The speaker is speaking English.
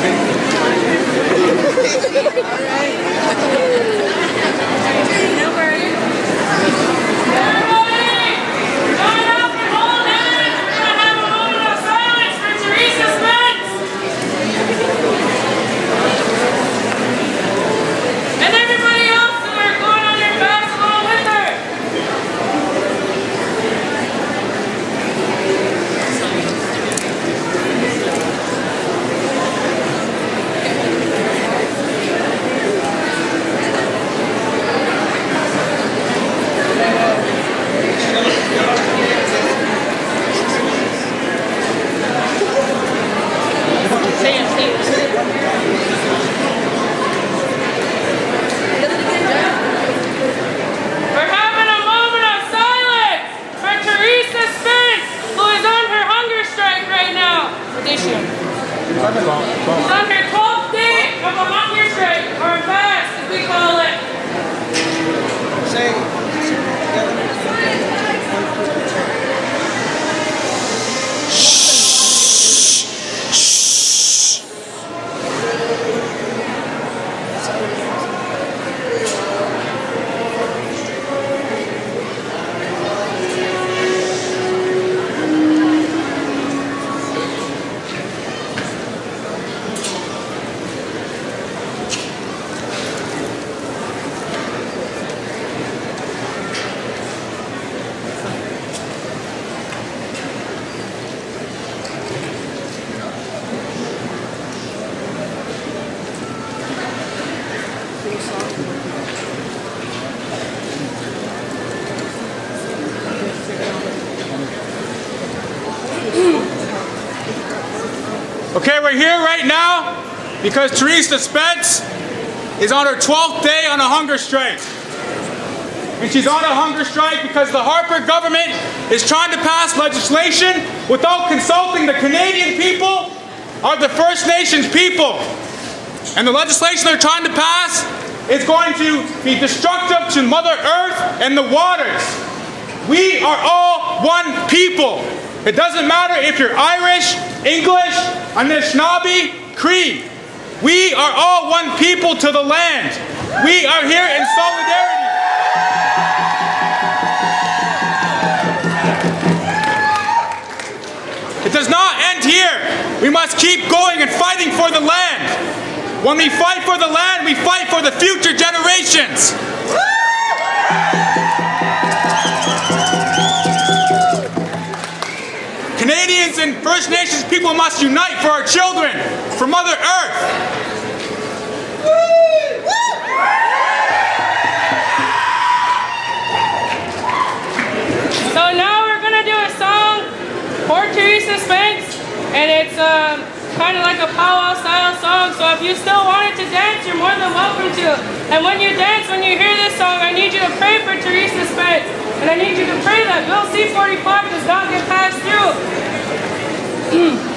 All right. Number we're here right now because Theresa Spence is on her 12th day on a hunger strike. And she's on a hunger strike because the Harper government is trying to pass legislation without consulting the Canadian people or the First Nations people. And the legislation they're trying to pass is going to be destructive to Mother Earth and the waters. We are all one people. It doesn't matter if you're Irish, English, Anishinaabe, Cree. We are all one people to the land. We are here in solidarity. It does not end here. We must keep going and fighting for the land. When we fight for the land, we fight for the future generations. Canadians and First Nations people must unite for our children, for Mother Earth. So now we're gonna do a song for Theresa Spence, and it's um, kind of like a powwow style song. So if you still wanted to dance, you're more than welcome to. And when you dance, when you hear this song, I need you to pray for Theresa Spence, and I need you to pray that Bill C-45 does not get passed through. Yeah.